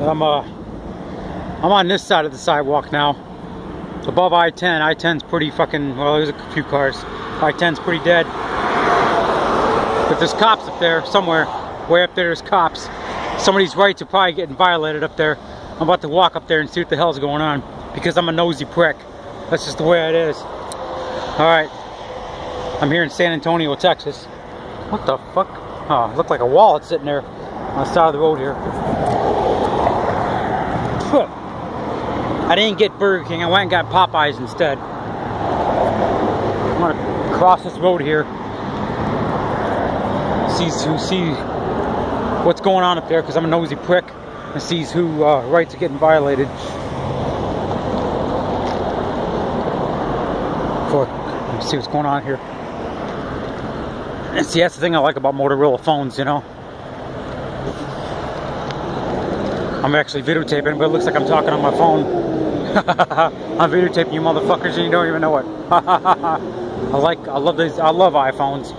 I'm uh, I'm on this side of the sidewalk now. Above I-10. I-10's pretty fucking, well, there's a few cars. I-10's pretty dead. But there's cops up there somewhere. Way up there, there's cops. Somebody's rights are probably getting violated up there. I'm about to walk up there and see what the hell's going on. Because I'm a nosy prick. That's just the way it is. Alright. I'm here in San Antonio, Texas. What the fuck? Oh, it looked like a wallet sitting there on the side of the road here. I didn't get Burger King. I went and got Popeyes instead. I'm gonna cross this road here. See, see what's going on up there because I'm a nosy prick and sees who uh, rights are getting violated. For see what's going on here. And see, that's the thing I like about Motorola phones, you know. I'm actually videotaping, but it looks like I'm talking on my phone. I'm videotaping you motherfuckers and you don't even know it. I like, I love these, I love iPhones.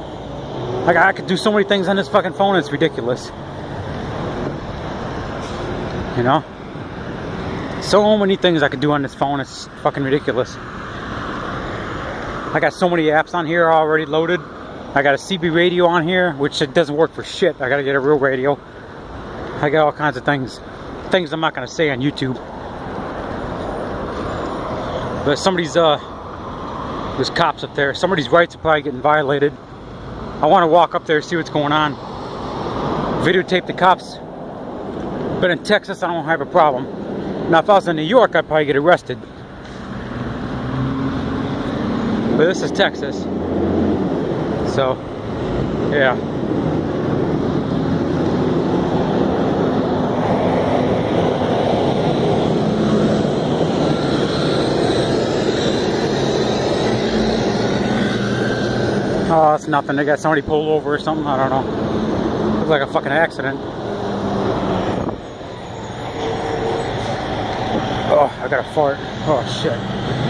Like, I could do so many things on this fucking phone, it's ridiculous. You know? So many things I could do on this phone, it's fucking ridiculous. I got so many apps on here already loaded. I got a CB radio on here, which it doesn't work for shit. I gotta get a real radio. I got all kinds of things. Things I'm not gonna say on YouTube. But somebody's, uh, there's cops up there. Somebody's rights are probably getting violated. I want to walk up there see what's going on. Videotape the cops. But in Texas, I don't have a problem. Now, if I was in New York, I'd probably get arrested. But this is Texas. So, yeah. Oh, it's nothing. They got somebody pulled over or something. I don't know. Looks like a fucking accident. Oh, I got a fart. Oh, shit.